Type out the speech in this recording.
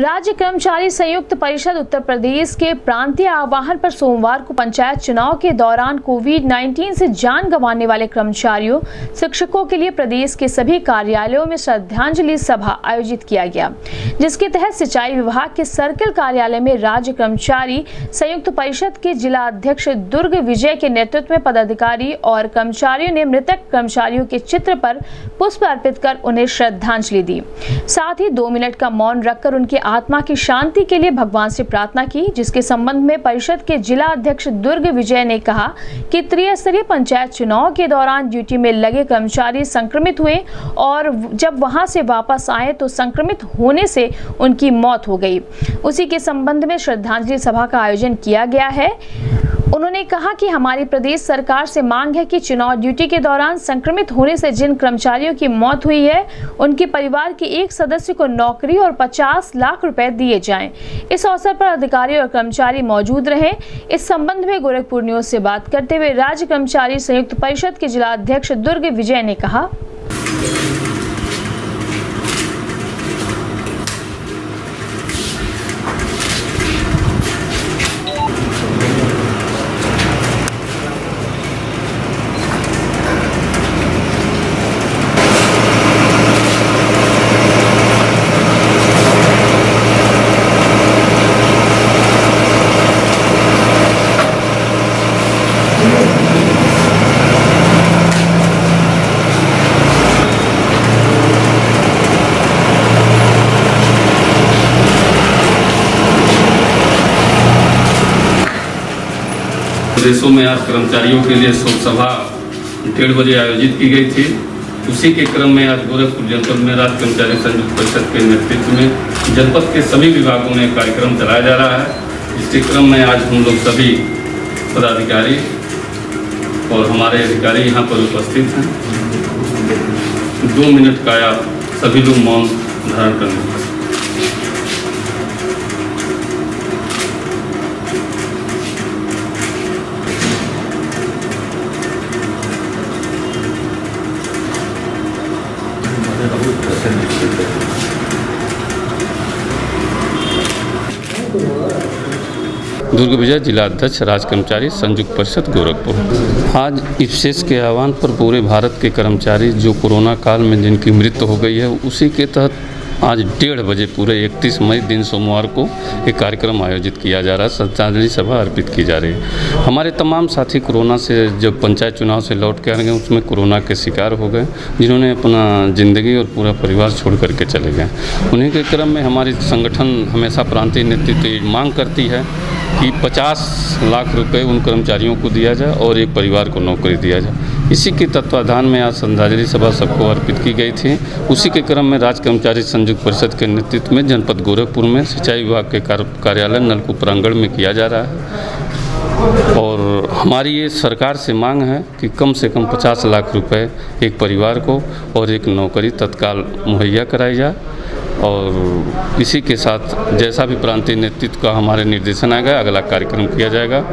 राज्य कर्मचारी संयुक्त परिषद उत्तर प्रदेश के प्रांतीय आह्वान पर सोमवार को पंचायत चुनाव के दौरान कोविड 19 से जान गंवाने वाले कर्मचारियों, शिक्षकों के लिए प्रदेश के सभी कार्यालयों में श्रद्धांजलि सभा आयोजित किया गया, जिसके तहत सिंचाई विभाग के सर्किल कार्यालय में राज्य कर्मचारी संयुक्त परिषद के जिला अध्यक्ष दुर्ग विजय के नेतृत्व में पदाधिकारी और कर्मचारियों ने मृतक कर्मचारियों के चित्र पर पुष्प अर्पित कर उन्हें श्रद्धांजलि दी। साथ ही दो मिनट का मौन रखकर उनकी आत्मा की शांति के लिए भगवान से प्रार्थना की, जिसके संबंध में परिषद के जिला अध्यक्ष दुर्ग विजय ने कहा कि त्रिस्तरीय पंचायत चुनाव के दौरान ड्यूटी में लगे कर्मचारी संक्रमित हुए और जब वहाँ से वापस आए तो संक्रमित होने से उनकी मौत हो गई। उसी के संबंध में श्रद्धांजलि सभा का आयोजन किया गया है। उन्होंने कहा कि हमारी प्रदेश सरकार से मांग है कि चुनाव ड्यूटी के दौरान संक्रमित होने से जिन कर्मचारियों की मौत हुई है, उनके परिवार के एक सदस्य को नौकरी और 50 लाख रुपए दिए जाएँ। इस अवसर पर अधिकारी और कर्मचारी मौजूद रहे इस संबंध में गोरखपुर न्यूज़ से बात करते हुए राज्य कर्मचारी संयुक्त परिषद के जिला अध्यक्ष दुर्ग विजय ने कहा प्रदेशों में आज कर्मचारियों के लिए शोक सभा डेढ़ बजे आयोजित की गई थी। उसी के क्रम में आज गोरखपुर जनपद में राज्य कर्मचारी संयुक्त परिषद के नेतृत्व में जनपद के सभी विभागों में कार्यक्रम चलाया जा रहा है। इसके क्रम में आज हम लोग सभी पदाधिकारी और हमारे अधिकारी यहाँ पर उपस्थित हैं। दो मिनट का आप सभी लोग मौन धारण दुर्ग विजय जिला अध्यक्ष, राज कर्मचारी संयुक्त परिषद गोरखपुर। आज इफ्सेस के आह्वान पर पूरे भारत के कर्मचारी, जो कोरोना काल में जिनकी मृत्यु हो गई है, उसी के तहत आज डेढ़ बजे पूरे 31 मई दिन सोमवार को एक कार्यक्रम आयोजित किया जा रहा है। श्रद्धांजलि सभा अर्पित की जा रही है। हमारे तमाम साथी कोरोना से जब पंचायत चुनाव से लौट के आ गए, उसमें कोरोना के शिकार हो गए, जिन्होंने अपना ज़िंदगी और पूरा परिवार छोड़ करके चले गए। उन्हीं के क्रम में हमारी संगठन हमेशा प्रांतीय नेतृत्व मांग करती है कि 50 लाख रुपए उन कर्मचारियों को दिया जाए और एक परिवार को नौकरी दिया जाए। इसी के तत्वाधान में आज श्रद्धांजलि सभा सबको अर्पित की गई थी। उसी के क्रम में राज्य कर्मचारी संयुक्त परिषद के नेतृत्व में जनपद गोरखपुर में सिंचाई विभाग के कार्यालय नलकूप प्रांगण में किया जा रहा है। और हमारी ये सरकार से मांग है कि कम से कम 50 लाख रुपए एक परिवार को और एक नौकरी तत्काल मुहैया कराई जाए। और इसी के साथ जैसा भी प्रांतीय नेतृत्व का हमारे निर्देशन आएगा, अगला कार्यक्रम किया जाएगा।